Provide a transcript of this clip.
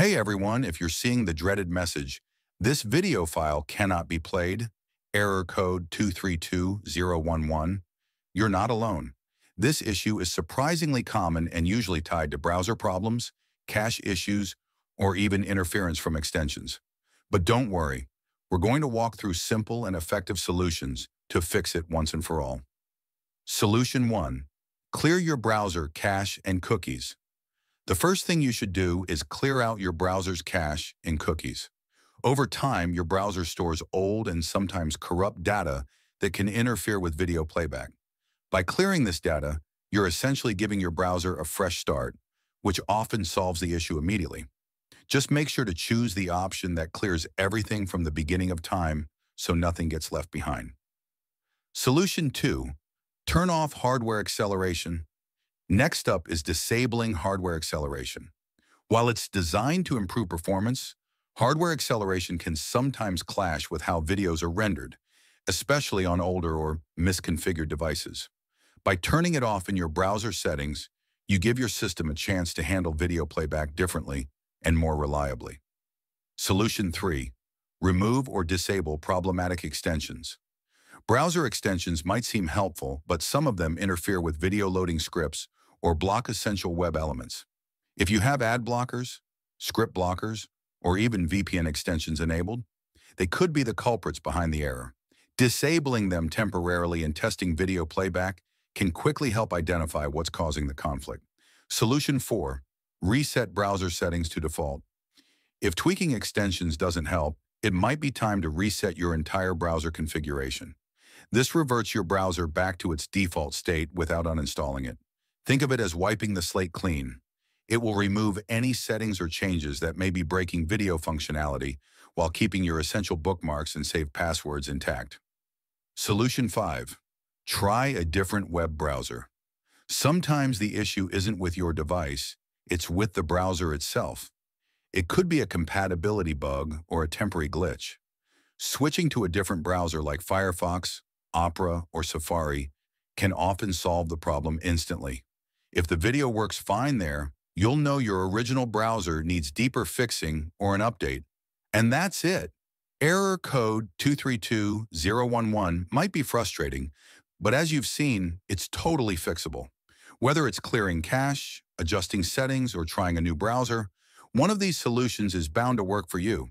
Hey everyone, if you're seeing the dreaded message, this video file cannot be played, error code 232011, you're not alone. This issue is surprisingly common and usually tied to browser problems, cache issues, or even interference from extensions. But don't worry, we're going to walk through simple and effective solutions to fix it once and for all. Solution 1. Clear your browser cache and cookies. The first thing you should do is clear out your browser's cache and cookies. Over time, your browser stores old and sometimes corrupt data that can interfere with video playback. By clearing this data, you're essentially giving your browser a fresh start, which often solves the issue immediately. Just make sure to choose the option that clears everything from the beginning of time so nothing gets left behind. Solution 2. Turn off hardware acceleration Next up is disabling hardware acceleration. While it's designed to improve performance, hardware acceleration can sometimes clash with how videos are rendered, especially on older or misconfigured devices. By turning it off in your browser settings, you give your system a chance to handle video playback differently and more reliably. Solution 3. Remove or disable problematic extensions. Browser extensions might seem helpful, but some of them interfere with video loading scripts or block essential web elements. If you have ad blockers, script blockers, or even VPN extensions enabled, they could be the culprits behind the error. Disabling them temporarily and testing video playback can quickly help identify what's causing the conflict. Solution 4. Reset browser settings to default. If tweaking extensions doesn't help, it might be time to reset your entire browser configuration. This reverts your browser back to its default state without uninstalling it. Think of it as wiping the slate clean. It will remove any settings or changes that may be breaking video functionality while keeping your essential bookmarks and saved passwords intact. Solution 5. Try a different web browser. Sometimes the issue isn't with your device, it's with the browser itself. It could be a compatibility bug or a temporary glitch. Switching to a different browser like Firefox, Opera, or Safari can often solve the problem instantly. If the video works fine there, you'll know your original browser needs deeper fixing or an update. And that's it. Error code 232011 might be frustrating, but as you've seen, it's totally fixable. Whether it's clearing cache, adjusting settings, or trying a new browser, one of these solutions is bound to work for you.